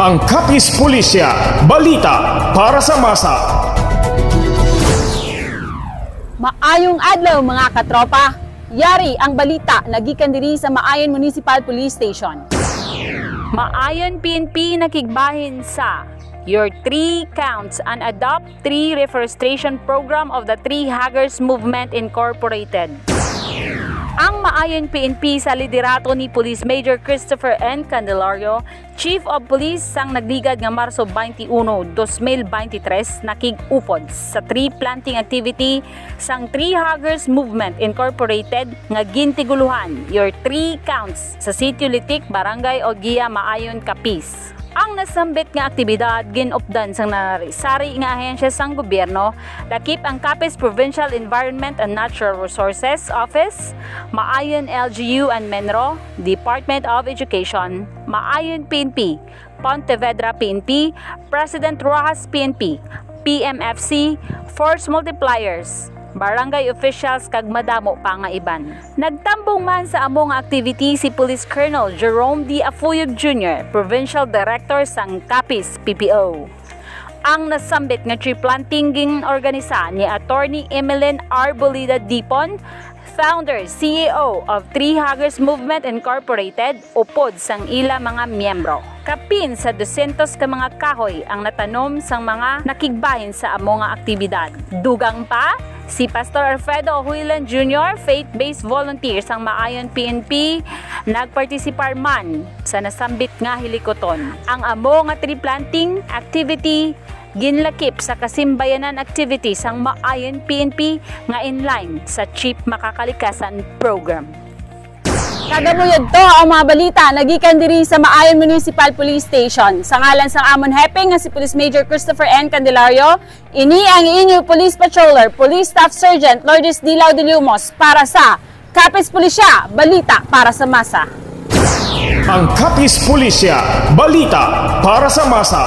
Ang Kapis Pulisya, balita para sa masa. Maayong adlaw mga katropa. Yari ang balita nagikan diri sa Maayon Municipal Police Station. Maayon PNP nakigbahin sa Your Three Counts and Adopt Three Reforestation Program of the Three Haggers Movement Incorporated. Ang maayon PNP sa liderato ni Police Major Christopher N. Candelario, Chief of Police sang nagligad nga Marso 21, 2023 nakig-upod sa tree planting activity sang Tree Huggers Movement Incorporated nga gintiguluhan your tree counts sa Sitio Litik, Barangay Ogia, Maayon, Capiz. Ang nasambit nga aktibidad ginupdan sang narisari nga ahensya sang gobyerno lakip ang Capiz Provincial Environment and Natural Resources Office, Maayon LGU and Menro, Department of Education, Maayon PNP, Pontevedra PNP, President Rojas PNP, PMFC, Force Multipliers, barangay officials kag madamo pa nga iban. Nagtambong man sa among activity si Police Colonel Jerome D. Afuyog Jr., Provincial Director sang Capiz PPO. Ang nasambit nga tree planting ging organisa ni Attorney Emeline R. Bolida Dipon, founder, CEO of Tree Huggers Movement Incorporated, upod sang ila mga miyembro. Kapin sa 200 ka mga kahoy ang natanom sang mga nakigbahin sa amo nga aktibidad. Dugang pa, Si Pastor Alfredo Huilan Jr., faith-based volunteer sang Maayon PNP, nagpartisipar man sa nasambit nga hilikoton. Ang amo nga tree planting activity ginlakip sa kasimbayanan activity sang Maayon PNP nga inline sa Chief Makakalikasan Program. Kagamuyod to ang mga balita nagikan diri sa Maayon Municipal Police Station. Sa ngalan sang amon hepe nga si Police Major Christopher N. Candelario, ini ang inyo Police Patroller, Police Staff Sergeant Lourdes Dilaw de Lumos para sa Kapis Pulisya, balita para sa masa. Ang Kapis Pulisya, balita para sa masa.